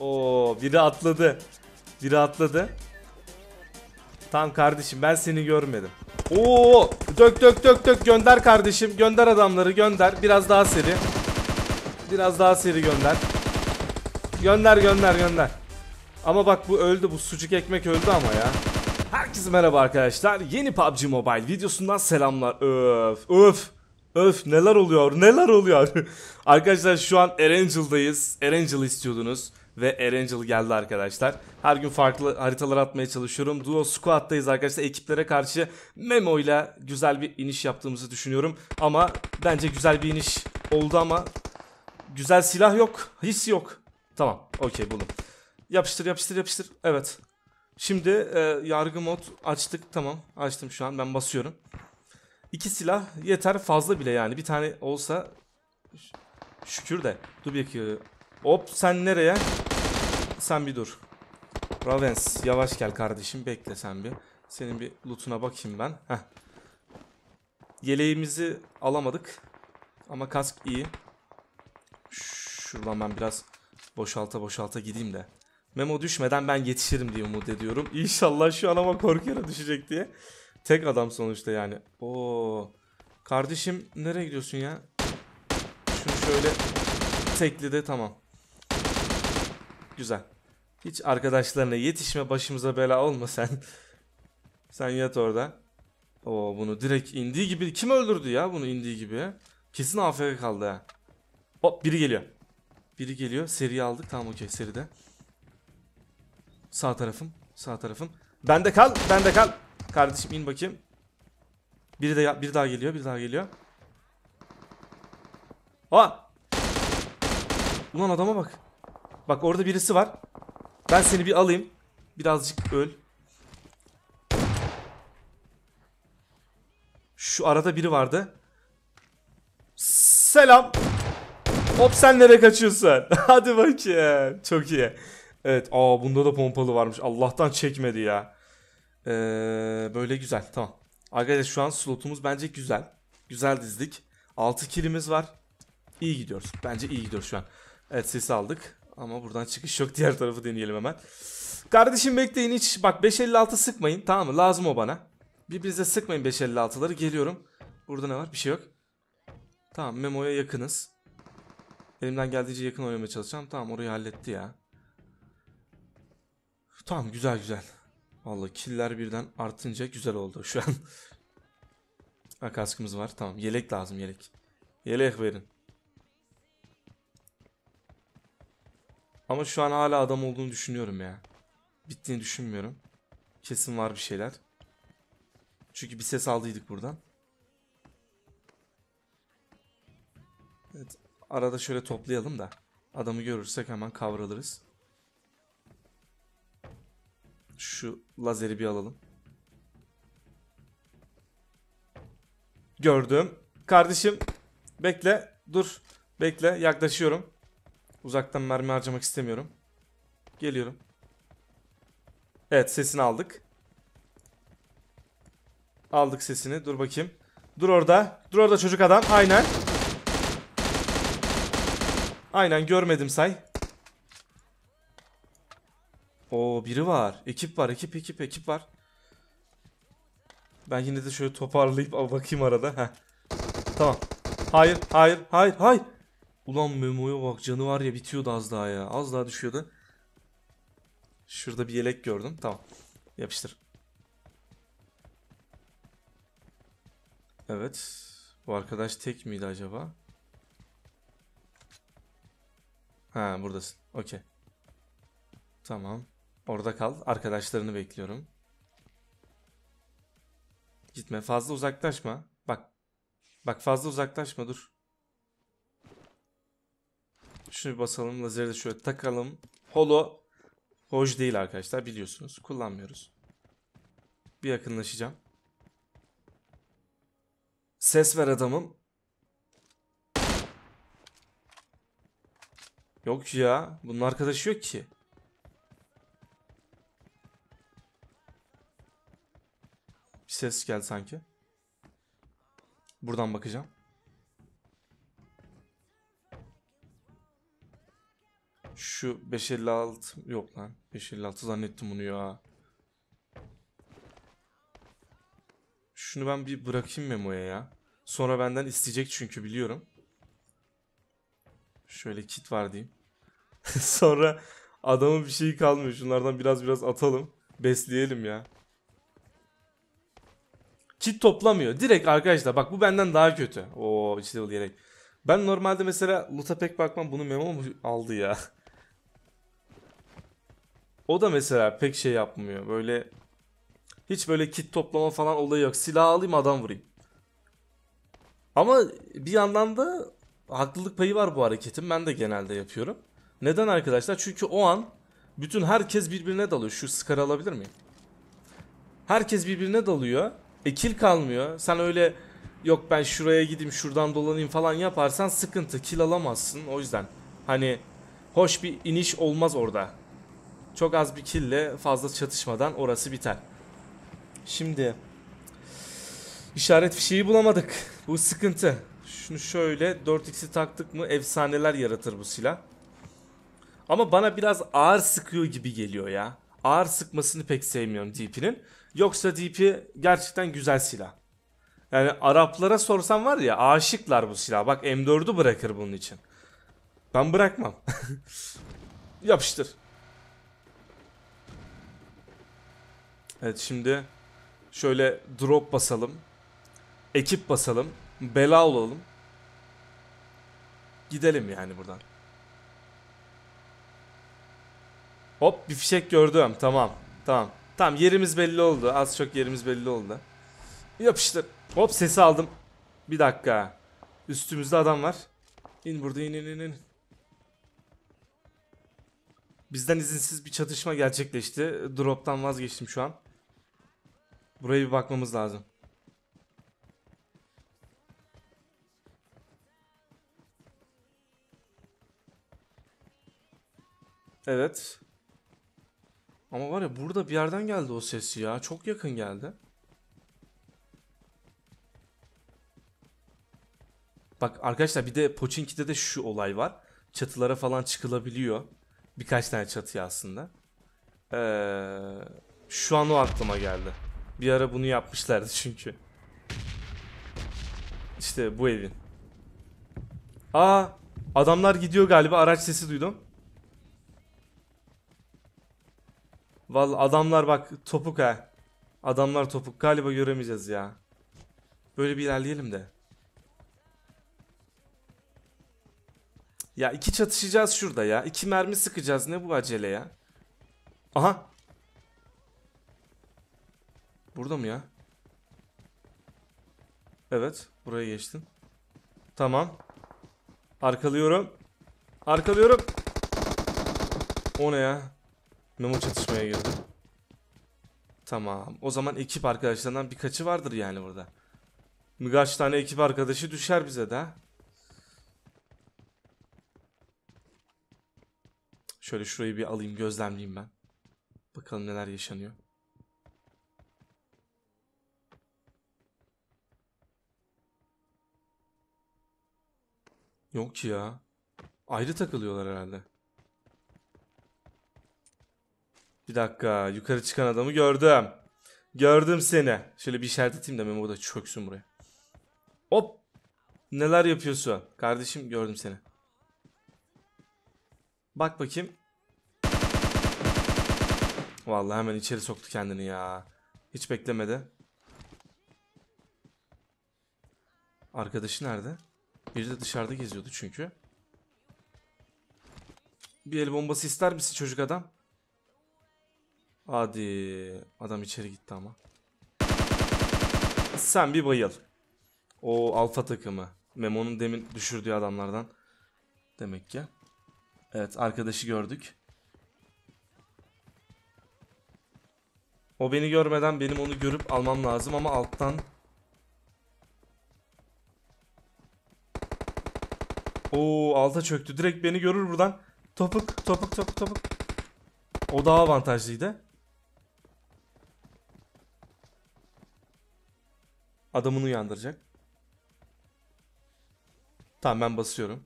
Oo biri atladı. Biri atladı. Tamam kardeşim ben seni görmedim. Oo dök dök dök dök gönder kardeşim. Gönder adamları gönder. Biraz daha seri. Biraz daha seri gönder. Gönder gönder gönder. Ama bak bu öldü bu sucuk ekmek öldü ama ya. Herkese merhaba arkadaşlar. Yeni PUBG Mobile videosundan selamlar. Öf öf. Öf neler oluyor neler oluyor. arkadaşlar şu an Erangel'dayız. Erangel istiyordunuz. Ve Erangel geldi arkadaşlar. Her gün farklı haritalar atmaya çalışıyorum. Duo Squad'dayız arkadaşlar. Ekiplere karşı Memo ile güzel bir iniş yaptığımızı düşünüyorum. Ama bence güzel bir iniş oldu ama güzel silah yok. His yok. Tamam okey buldum. Yapıştır yapıştır yapıştır. Evet. Şimdi e, yargı mod açtık. Tamam açtım şu an ben basıyorum. İki silah yeter fazla bile yani. Bir tane olsa şükür de. Dur bir dakika. Hop sen nereye? Sen bir dur. Ravens yavaş gel kardeşim bekle sen bir. Senin bir lootuna bakayım ben. Heh. Yeleğimizi alamadık. Ama kask iyi. Şuradan ben biraz boşalta boşalta gideyim de. Memo düşmeden ben yetişirim diye umut ediyorum. İnşallah şu an ama korkuyorum düşecek diye. Tek adam sonuçta yani. Oo. Kardeşim nereye gidiyorsun ya? Şunu şöyle tekli de tamam. Güzel. Hiç arkadaşlarına yetişme başımıza bela olma sen. sen yat orada. Oo bunu direkt indiği gibi kim öldürdü ya bunu indiği gibi? Kesin AFK kaldı ha. Hop biri geliyor. Biri geliyor. Seri aldık. Tamam okey seride. Sağ tarafım. Sağ tarafım. Bende kal. Bende kal. Kardeşim in bakayım. Biri de bir daha geliyor. Bir daha geliyor. Aa! Ulan adama bak. Bak orada birisi var. Ben seni bir alayım. Birazcık öl. Şu arada biri vardı. Selam. Hop sen nereye kaçıyorsun? Hadi bakayım. Çok iyi. Evet. Aa bunda da pompalı varmış. Allah'tan çekmedi ya. Ee, böyle güzel. Tamam. Arkadaşlar şu an slotumuz bence güzel. Güzel dizdik. 6 kilimiz var. İyi gidiyoruz. Bence iyi gidiyoruz şu an. Evet sesi aldık. Ama buradan çıkış yok. Diğer tarafı deneyelim hemen. Kardeşim bekleyin hiç. Bak 556 sıkmayın. Tamam mı? Lazım o bana. Birbirinize sıkmayın 556'ları. Geliyorum. Burada ne var? Bir şey yok. Tamam Memo'ya yakınız. Elimden geldiğince yakın oynamaya çalışacağım. Tamam orayı halletti ya. Tamam güzel güzel. Vallahi killer birden artınca güzel oldu şu an. ha kaskımız var. Tamam yelek lazım yelek. Yelek verin. Ama şu an hala adam olduğunu düşünüyorum ya. Bittiğini düşünmüyorum. Kesin var bir şeyler. Çünkü bir ses aldıydık buradan. Evet. Arada şöyle toplayalım da. Adamı görürsek hemen kavralırız. Şu lazeri bir alalım. Gördüm. Kardeşim bekle. Dur. Bekle. Yaklaşıyorum. Uzaktan mermi harcamak istemiyorum. Geliyorum. Evet sesini aldık. Aldık sesini. Dur bakayım. Dur orada. Dur orada çocuk adam. Aynen. Aynen görmedim say. Oo biri var. Ekip var. Ekip ekip ekip var. Ben yine de şöyle toparlayıp bakayım arada. Heh. Tamam. Hayır, hayır, hayır, hayır. Ulan Memo'ya bak canı var ya bitiyordu az daha ya. Az daha düşüyordu. Şurada bir yelek gördüm. Tamam. Yapıştır. Evet. Bu arkadaş tek miydi acaba? Ha buradasın. Okey. Tamam. Orada kal. Arkadaşlarını bekliyorum. Gitme. Fazla uzaklaşma. Bak. Bak fazla uzaklaşma dur. Şunu basalım. Lazeri de şöyle takalım. Holo hoş değil arkadaşlar biliyorsunuz. Kullanmıyoruz. Bir yakınlaşacağım. Ses ver adamım. Yok ya. Bunun arkadaşı yok ki. Bir ses geldi sanki. Buradan bakacağım. Şu 556 yok lan. 556 zannettim bunu ya. Şunu ben bir bırakayım Memo'ya ya. Sonra benden isteyecek çünkü biliyorum. Şöyle kit var diyeyim. Sonra adamın bir şeyi kalmıyor. Şunlardan biraz biraz atalım. Besleyelim ya. Kit toplamıyor. Direkt arkadaşlar bak bu benden daha kötü. Oo işte bu yelek. Ben normalde mesela loot'a pek bakmam. Bunu Memo mu aldı ya? O da mesela pek şey yapmıyor. Böyle hiç böyle kit toplama falan olayı yok. Silah alayım adam vurayım. Ama bir yandan da haklılık payı var bu hareketin. Ben de genelde yapıyorum. Neden arkadaşlar? Çünkü o an bütün herkes birbirine dalıyor. Şu skarı alabilir miyim? Herkes birbirine dalıyor. E kill kalmıyor. Sen öyle yok ben şuraya gideyim şuradan dolanayım falan yaparsan sıkıntı. Kill alamazsın. O yüzden hani hoş bir iniş olmaz orada. Çok az bir kille fazla çatışmadan orası biter. Şimdi işaret fişeği bulamadık. Bu sıkıntı. Şunu şöyle 4x'i taktık mı efsaneler yaratır bu silah. Ama bana biraz ağır sıkıyor gibi geliyor ya. Ağır sıkmasını pek sevmiyorum DP'nin. Yoksa DP gerçekten güzel silah. Yani Araplara sorsam var ya aşıklar bu silah. Bak M4'ü bırakır bunun için. Ben bırakmam. Yapıştır. Evet şimdi şöyle drop basalım. Ekip basalım. Bela olalım. Gidelim yani buradan. Hop bir fişek gördüm. Tamam. Tamam. Tamam yerimiz belli oldu. Az çok yerimiz belli oldu. Yapıştır. Hop sesi aldım. Bir dakika. Üstümüzde adam var. İn burada in in in in. Bizden izinsiz bir çatışma gerçekleşti. Drop'tan vazgeçtim şu an. Buraya bir bakmamız lazım. Evet. Ama var ya burada bir yerden geldi o ses ya. Çok yakın geldi. Bak arkadaşlar bir de Pochinki'de de şu olay var. Çatılara falan çıkılabiliyor. Birkaç tane çatıya aslında. Ee, şu an o aklıma geldi. Bir ara bunu yapmışlardı çünkü. İşte bu evin. Aa, adamlar gidiyor galiba. Araç sesi duydum. Vallahi adamlar bak topuk ha. Adamlar topuk. Galiba göremeyeceğiz ya. Böyle bir ilerleyelim de. Ya iki çatışacağız şurada ya. İki mermi sıkacağız. Ne bu acele ya? Aha. Burada mı ya? Evet. Buraya geçtin. Tamam. Arkalıyorum. Arkalıyorum. O ne ya? Memo çatışmaya girdi. Tamam. O zaman ekip arkadaşlarından birkaçı vardır yani burada. Birkaç tane ekip arkadaşı düşer bize de. Şöyle şurayı bir alayım gözlemleyeyim ben. Bakalım neler yaşanıyor. Yok ki ya. Ayrı takılıyorlar herhalde. Bir dakika. Yukarı çıkan adamı gördüm. Gördüm seni. Şöyle bir işaret atayım da Memo da çöksün buraya. Hop. Neler yapıyorsun? Kardeşim gördüm seni. Bak bakayım. Vallahi hemen içeri soktu kendini ya. Hiç beklemedi. Arkadaşı nerede? Biri de dışarıda geziyordu çünkü. Bir el bombası ister misin çocuk adam? Hadi. Adam içeri gitti ama. Sen bir bayıl. O alfa takımı. Memo'nun demin düşürdüğü adamlardan. Demek ki. Evet arkadaşı gördük. O beni görmeden benim onu görüp almam lazım ama alttan. Oo alta çöktü. Direkt beni görür buradan. Topuk topuk topuk topuk. O daha avantajlıydı. Adamını uyandıracak. Tamam ben basıyorum.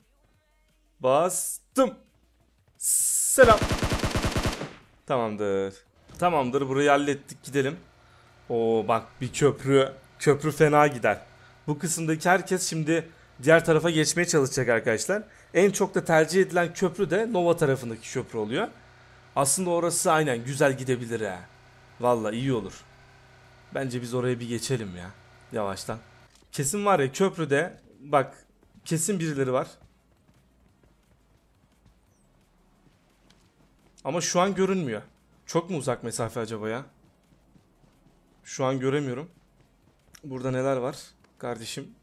Bastım. Selam. Tamamdır. Tamamdır burayı hallettik gidelim. Oo bak bir köprü. Köprü fena gider. Bu kısımdaki herkes şimdi diğer tarafa geçmeye çalışacak arkadaşlar. En çok da tercih edilen köprü de Nova tarafındaki köprü oluyor. Aslında orası aynen güzel gidebilir ha. Valla iyi olur. Bence biz oraya bir geçelim ya. Yavaştan. Kesin var ya köprüde bak kesin birileri var. Ama şu an görünmüyor. Çok mu uzak mesafe acaba ya? Şu an göremiyorum. Burada neler var kardeşim?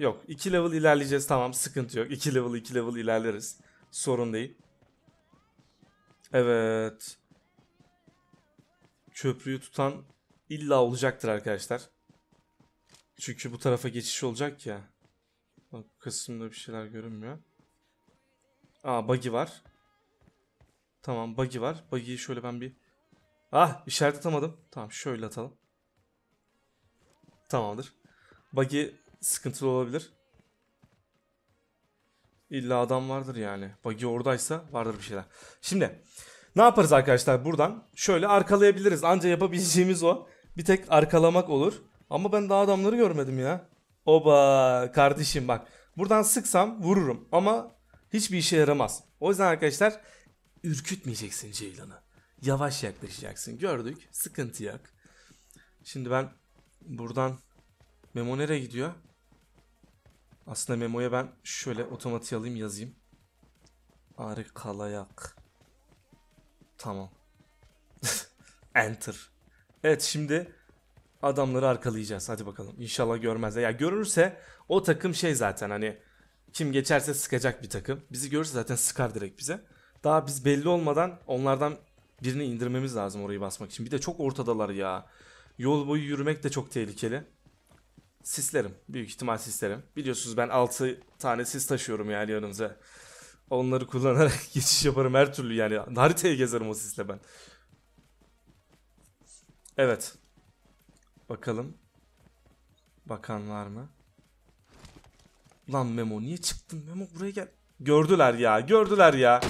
Yok. 2 level ilerleyeceğiz tamam sıkıntı yok. 2 level 2 level ilerleriz. Sorun değil. Evet. Köprüyü tutan illa olacaktır arkadaşlar. Çünkü bu tarafa geçiş olacak ya. Bak kısımda bir şeyler görünmüyor. Aa buggy var. Tamam buggy var. Buggy'yi şöyle ben bir... Ah işaret atamadım. Tamam şöyle atalım. Tamamdır. Buggy sıkıntılı olabilir. İlla adam vardır yani. Buggy oradaysa vardır bir şeyler. Şimdi ne yaparız arkadaşlar buradan? Şöyle arkalayabiliriz. Anca yapabileceğimiz o. Bir tek arkalamak olur. Ama ben daha adamları görmedim ya. Oba kardeşim bak. Buradan sıksam vururum ama hiçbir işe yaramaz. O yüzden arkadaşlar ürkütmeyeceksin Ceylan'ı. Yavaş yaklaşacaksın. Gördük. Sıkıntı yok. Şimdi ben buradan Memo nereye gidiyor? Aslında Memo'ya ben şöyle otomatiğe alayım yazayım. Arkalayak. Tamam. Enter. Evet şimdi adamları arkalayacağız. Hadi bakalım. İnşallah görmezler. Ya görürse o takım şey zaten hani kim geçerse sıkacak bir takım. Bizi görürse zaten sıkar direkt bize. Daha biz belli olmadan onlardan birini indirmemiz lazım orayı basmak için. Bir de çok ortadalar ya. Yol boyu yürümek de çok tehlikeli. Sislerim. Büyük ihtimal sislerim. Biliyorsunuz ben 6 tane sis taşıyorum yani yanımıza. Onları kullanarak geçiş yaparım her türlü yani. Haritayı gezerim o sisle ben. Evet. Bakalım. Bakan var mı? Lan Memo niye çıktın? Memo buraya gel. Gördüler ya. Gördüler ya.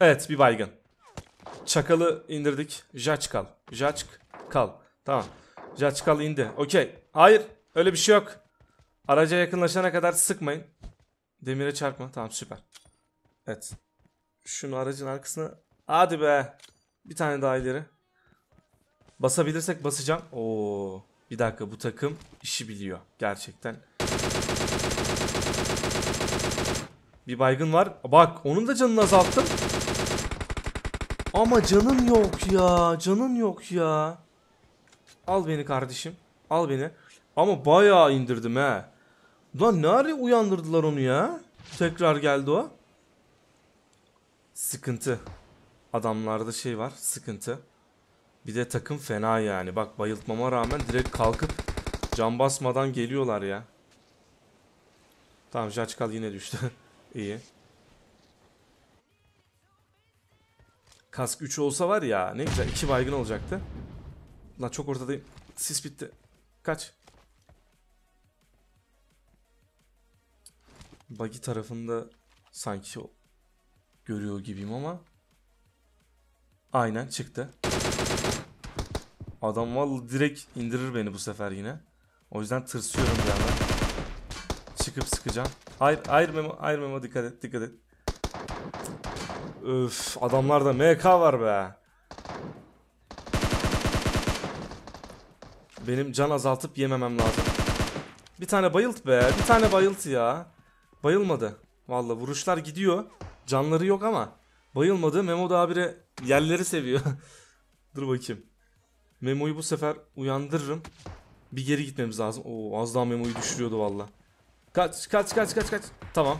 Evet bir baygın. Çakalı indirdik. Jaçkal. Jaçkal. Tamam. Jaçkal indi. Okey. Hayır. Öyle bir şey yok. Araca yakınlaşana kadar sıkmayın. Demire çarpma. Tamam süper. Evet. Şunu aracın arkasına. Hadi be. Bir tane daha ileri. Basabilirsek basacağım. Oo. Bir dakika bu takım işi biliyor. Gerçekten. Bir baygın var. Bak onun da canını azalttım. Ama canın yok ya. Canın yok ya. Al beni kardeşim. Al beni. Ama bayağı indirdim he. Lan ne ara uyandırdılar onu ya? Tekrar geldi o. Sıkıntı. Adamlarda şey var. Sıkıntı. Bir de takım fena yani. Bak bayıltmama rağmen direkt kalkıp can basmadan geliyorlar ya. Tamam Jaçkal yine düştü. İyi. Kask 3 olsa var ya ne güzel 2 baygın olacaktı. Lan çok ortadayım. Sis bitti. Kaç. Buggy tarafında sanki görüyor gibiyim ama. Aynen çıktı. Adam vallahi direkt indirir beni bu sefer yine. O yüzden tırsıyorum bir yandan. Çıkıp sıkacağım. Hayır, hayır Memo, hayır Memo dikkat et, dikkat et. Öf, adamlarda MK var be. Benim can azaltıp yememem lazım. Bir tane bayılt be, bir tane bayılt ya. Bayılmadı. Vallahi vuruşlar gidiyor. Canları yok ama bayılmadı. Memo da habire yerleri seviyor. Dur bakayım. Memo'yu bu sefer uyandırırım. Bir geri gitmemiz lazım. Oo az daha Memo'yu düşürüyordu valla. Kaç kaç kaç kaç kaç. Tamam.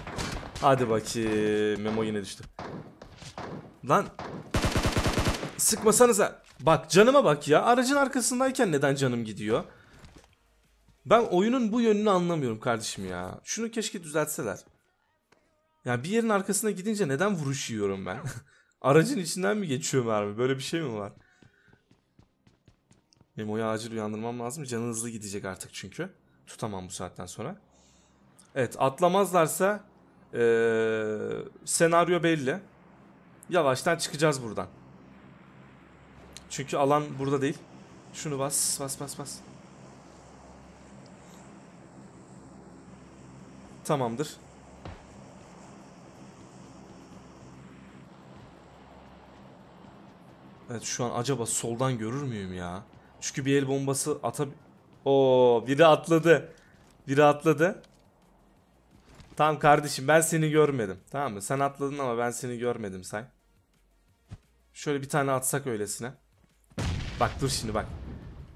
Hadi bakayım. Memo yine düştü. Lan. Sıkmasanıza. Bak canıma bak ya. Aracın arkasındayken neden canım gidiyor? Ben oyunun bu yönünü anlamıyorum kardeşim ya. Şunu keşke düzeltseler. Ya bir yerin arkasına gidince neden vuruş yiyorum ben? Aracın içinden mi geçiyor mermi? Böyle bir şey mi var? Memo'yu acil uyandırmam lazım. Canı hızlı gidecek artık çünkü. Tutamam bu saatten sonra. Evet atlamazlarsa eee, senaryo belli. Yavaştan çıkacağız buradan. Çünkü alan burada değil. Şunu bas bas bas bas. Tamamdır. Evet şu an acaba soldan görür müyüm ya? Çünkü bir el bombası ata... Oo biri atladı. Biri atladı. Tamam kardeşim ben seni görmedim. Tamam mı? Sen atladın ama ben seni görmedim say. Şöyle bir tane atsak öylesine. Bak dur şimdi bak.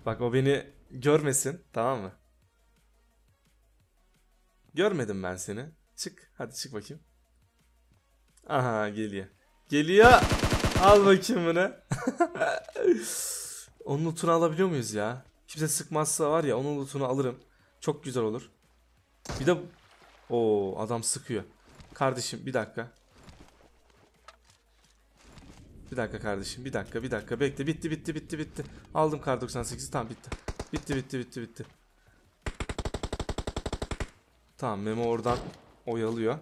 Bak o beni görmesin tamam mı? Görmedim ben seni. Çık hadi çık bakayım. Aha geliyor. Geliyor. Al bakayım bunu. onun lootunu alabiliyor muyuz ya? Kimse sıkmazsa var ya onun lootunu alırım. Çok güzel olur. Bir de o adam sıkıyor. Kardeşim bir dakika. Bir dakika kardeşim bir dakika bir dakika bekle bitti bitti bitti bitti. Aldım kar 98'i tamam bitti. Bitti bitti bitti bitti. Tamam Memo oradan oyalıyor.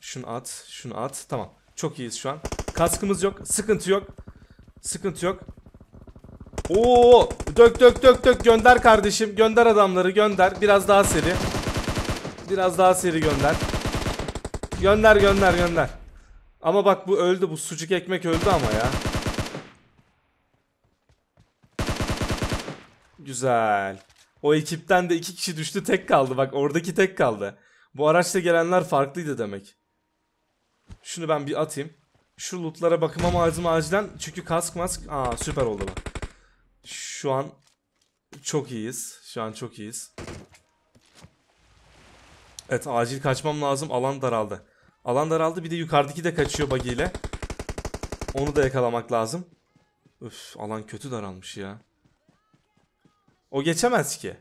Şunu at şunu at tamam. Çok iyiyiz şu an. Kaskımız yok sıkıntı yok. Sıkıntı yok. Oo dök dök dök dök gönder kardeşim gönder adamları gönder biraz daha seri. Biraz daha seri gönder. Gönder gönder gönder. Ama bak bu öldü bu sucuk ekmek öldü ama ya. Güzel. O ekipten de iki kişi düştü tek kaldı bak oradaki tek kaldı. Bu araçla gelenler farklıydı demek. Şunu ben bir atayım. Şu lootlara bakıma lazım acilen. Çünkü kask mask. Aa süper oldu bak. Şu an çok iyiyiz. Şu an çok iyiyiz. Evet acil kaçmam lazım. Alan daraldı. Alan daraldı. Bir de yukarıdaki de kaçıyor buggy ile. Onu da yakalamak lazım. Üf alan kötü daralmış ya. O geçemez ki.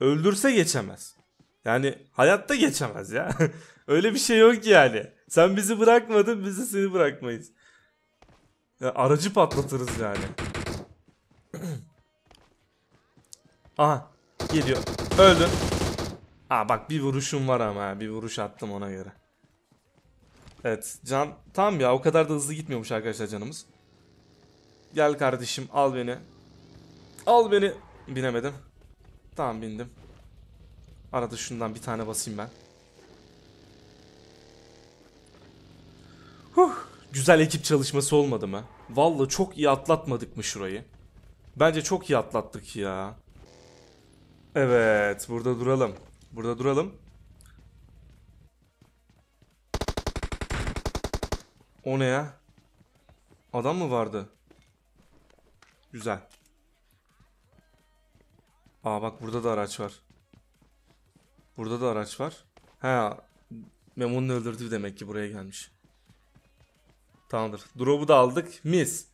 Öldürse geçemez. Yani hayatta geçemez ya. Öyle bir şey yok yani. Sen bizi bırakmadın biz de seni bırakmayız. Ya aracı patlatırız yani. Aha geliyor. Öldü. Ha bak bir vuruşum var ama bir vuruş attım ona göre. Evet can tam ya o kadar da hızlı gitmiyormuş arkadaşlar canımız. Gel kardeşim al beni. Al beni. Binemedim. Tamam bindim. Arada şundan bir tane basayım ben. Huh, güzel ekip çalışması olmadı mı? Vallahi çok iyi atlatmadık mı şurayı? Bence çok iyi atlattık ya. Evet, burada duralım. Burada duralım. O ne ya? Adam mı vardı? Güzel. Aa bak burada da araç var. Burada da araç var. Ha, Memo'nun öldürdü demek ki buraya gelmiş. Tamamdır. Drop'u da aldık. Mis.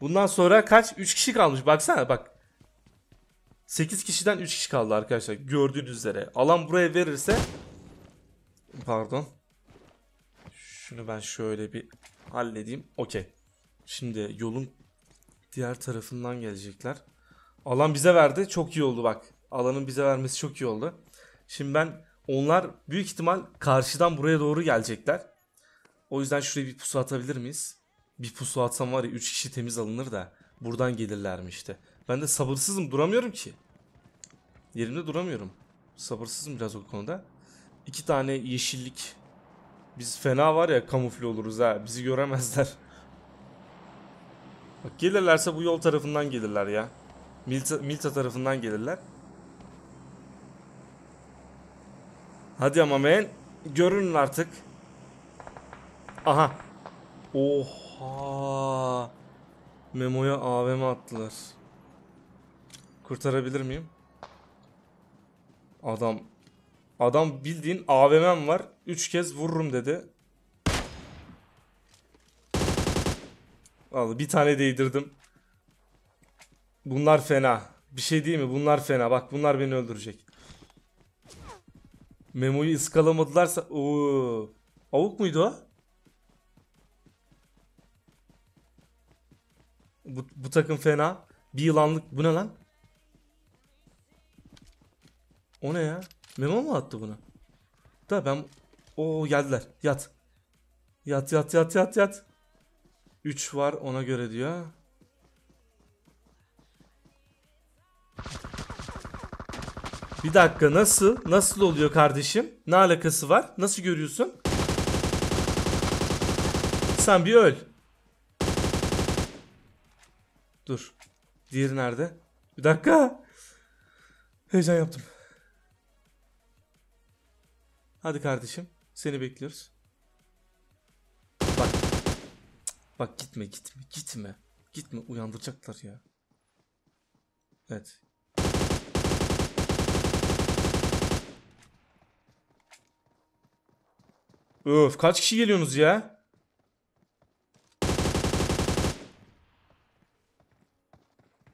Bundan sonra kaç? 3 kişi kalmış. Baksana bak. 8 kişiden 3 kişi kaldı arkadaşlar. Gördüğünüz üzere. Alan buraya verirse pardon. Şunu ben şöyle bir halledeyim. Okey. Şimdi yolun diğer tarafından gelecekler. Alan bize verdi. Çok iyi oldu bak. Alanın bize vermesi çok iyi oldu. Şimdi ben onlar büyük ihtimal karşıdan buraya doğru gelecekler. O yüzden şuraya bir pusu atabilir miyiz? Bir pusu atsam var ya 3 kişi temiz alınır da buradan gelirlermiş işte. Ben de sabırsızım duramıyorum ki. Yerimde duramıyorum. Sabırsızım biraz o konuda. İki tane yeşillik. Biz fena var ya kamufle oluruz ha. Bizi göremezler. Bak gelirlerse bu yol tarafından gelirler ya. Milta, Milta tarafından gelirler. Hadi ama men. Görünün artık. Aha. Oha. Memo'ya AVM attılar. Kurtarabilir miyim? Adam Adam bildiğin AVM'm var. 3 kez vururum dedi. Vallahi bir tane değdirdim. Bunlar fena. Bir şey değil mi? Bunlar fena. Bak bunlar beni öldürecek. Memo'yu ıskalamadılarsa... Oo. Avuk muydu o? Bu, bu takım fena. Bir yılanlık. Bu ne lan? O ne ya? Memo mu attı bunu? Da ben... Oo geldiler. Yat. Yat yat yat yat yat. 3 var ona göre diyor. Bir dakika nasıl? Nasıl oluyor kardeşim? Ne alakası var? Nasıl görüyorsun? Sen bir öl. Dur. Diğeri nerede? Bir dakika. Heyecan yaptım. Hadi kardeşim. Seni bekliyoruz. Bak. Bak gitme gitme gitme. Gitme uyandıracaklar ya. Evet. Öf kaç kişi geliyorsunuz ya?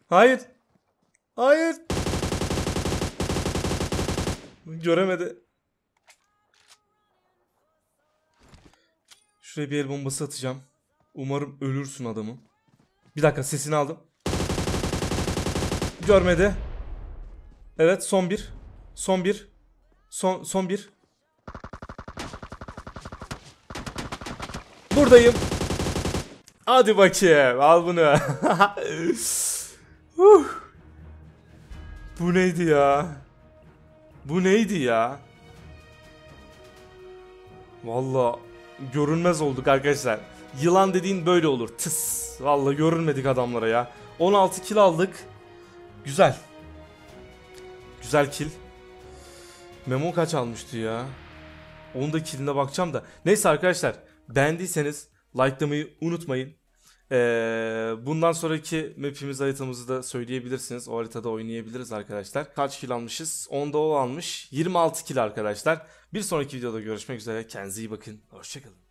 Hayır. Hayır. Göremedi. Şuraya bir el bombası atacağım. Umarım ölürsün adamı. Bir dakika sesini aldım. Görmedi. Evet son bir. Son bir. Son, son bir. Buradayım. Hadi bakayım. Al bunu. Huh. Bu neydi ya? Bu neydi ya? Valla görünmez olduk arkadaşlar. Yılan dediğin böyle olur. Tıs. Valla görünmedik adamlara ya. 16 kill aldık. Güzel. Güzel kill. Memo kaç almıştı ya? Onun da killine bakacağım da. Neyse arkadaşlar. Beğendiyseniz likelamayı unutmayın. Ee, bundan sonraki map'imiz haritamızı da söyleyebilirsiniz. O haritada oynayabiliriz arkadaşlar. Kaç kill almışız? 10'da o almış. 26 kill arkadaşlar. Bir sonraki videoda görüşmek üzere. Kendinize iyi bakın. Hoşçakalın.